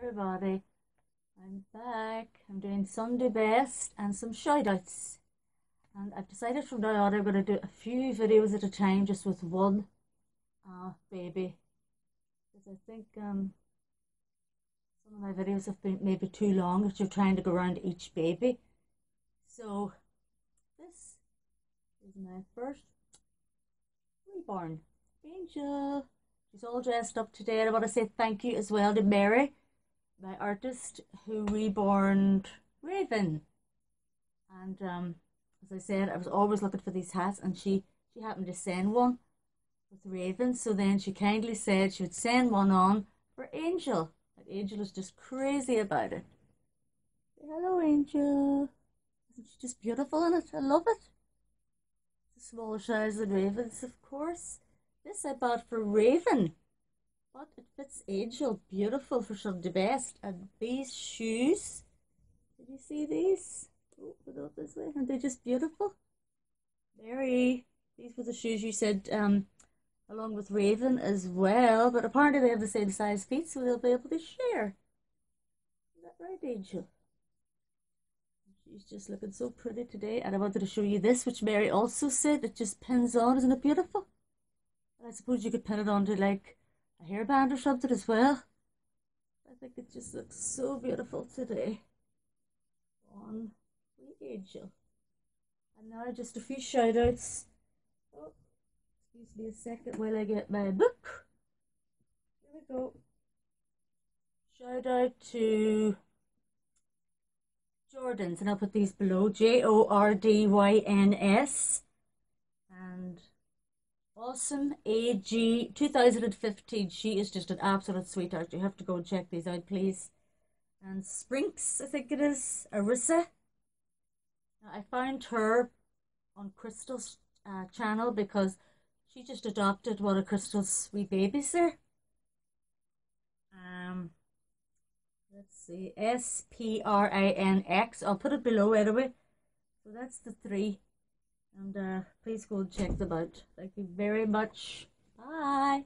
everybody, I'm back. I'm doing Sunday best and some shout outs. And I've decided from now on I'm going to do a few videos at a time just with one uh, baby. Because I think um, some of my videos have been maybe too long if you're trying to go around each baby. So this is my first reborn angel. She's all dressed up today. And I want to say thank you as well to Mary my artist who reborn Raven. And um, as I said, I was always looking for these hats, and she she happened to send one with Raven. So then she kindly said she would send one on for Angel. And Angel is just crazy about it. Say hello, Angel. Isn't she just beautiful in it? I love it. The smaller size than Raven's, of course. This I bought for Raven. It fits Angel beautiful for some the best. And these shoes, did you see these? Oh, up this way. Aren't they just beautiful? Mary, these were the shoes you said um, along with Raven as well. But apparently they have the same size feet, so they'll be able to share. Is that right, Angel? She's just looking so pretty today. And I wanted to show you this, which Mary also said. It just pins on. Isn't it beautiful? I suppose you could pin it on to like a hairband or something as well. I think it just looks so beautiful today on the angel. And now just a few shout outs. Oh, excuse me a second while I get my book. Here we go. Shout out to Jordyns, and I'll put these below J O R D Y N S. And Awesome AG 2015. She is just an absolute sweetheart. You have to go and check these out, please. And Sprinx, I think it is, Arissa. Now, I found her on Crystal's uh, channel because she just adopted one of Crystal's wee babies there. Um, let's see, S P R I N X. I'll put it below anyway. So that's the three. And uh, please go check them out. Thank you very much. Bye.